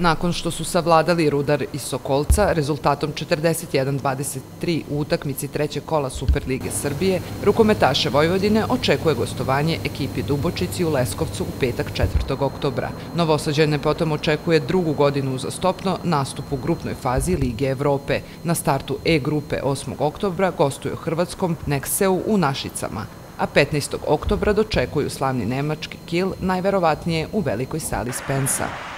Nakon što su savladali Rudar i Sokolca rezultatom 41-23 u utakmici trećeg kola Superlige Srbije, rukometaše Vojvodine očekuje gostovanje ekipi Dubočici u Leskovcu u petak 4. oktobra. Novosađene potom očekuje drugu godinu uzastopno nastup u grupnoj fazi Lige Evrope. Na startu E grupe 8. oktobra gostuju Hrvatskom Nexeu u Našicama a 15. oktobra dočekuju slavni nemački kil, najverovatnije u velikoj sali Spensa.